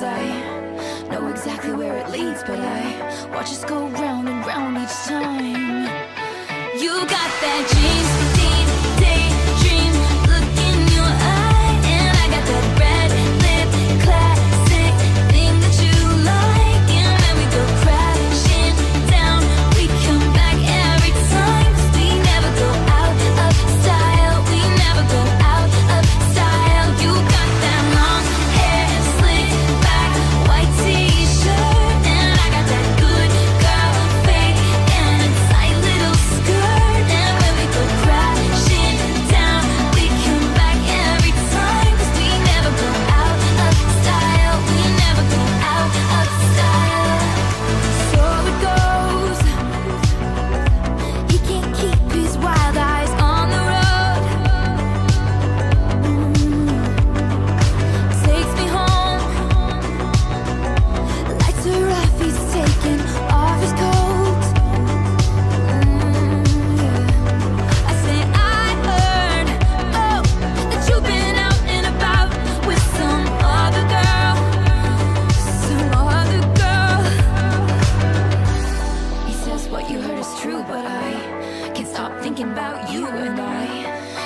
Cause I know exactly where it leads But I watch us go round and round.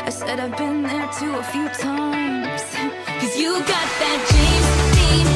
I said I've been there too a few times. Cause you got that James Dean